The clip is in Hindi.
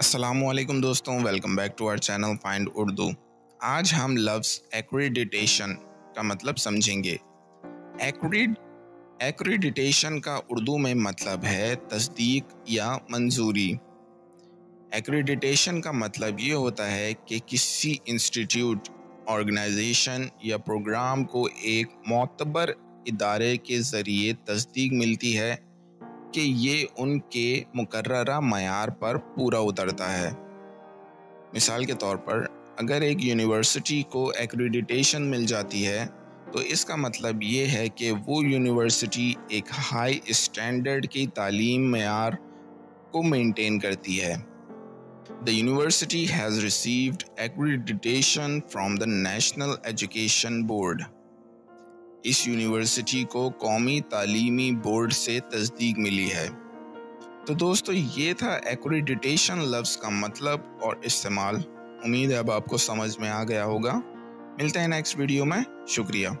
असलम दोस्तों welcome back to our channel find Urdu आज हम लफ्ज़ एक्रीडिटेशन का मतलब समझेंगे। एक्रीड एक्रीडिटेशन का उर्दू में मतलब है तस्दीक या मंजूरी। एक्रीडिटेशन का मतलब ये होता है कि किसी इंस्टीट्यूट ऑर्गेनाइजेशन या प्रोग्राम को एक मोतबर इदारे के ज़रिए तस्दीक मिलती है। कि ये उनके मुकर्रा मैार पर पूरा उतरता है। मिसाल के तौर पर, अगर एक यूनिवर्सिटी को एक्रीडिटेशन मिल जाती है तो इसका मतलब ये है कि वो यूनिवर्सिटी एक हाई स्टैंडर्ड की तालीम मैार को मेंटेन करती है। The university has received accreditation from the national education board इस यूनिवर्सिटी को कौमी तालीमी बोर्ड से तस्दीक मिली है। तो दोस्तों, ये था एक्रीडिटेशन लफ्ज़ का मतलब और इस्तेमाल। उम्मीद है अब आपको समझ में आ गया होगा। मिलते हैं नेक्स्ट वीडियो में। शुक्रिया।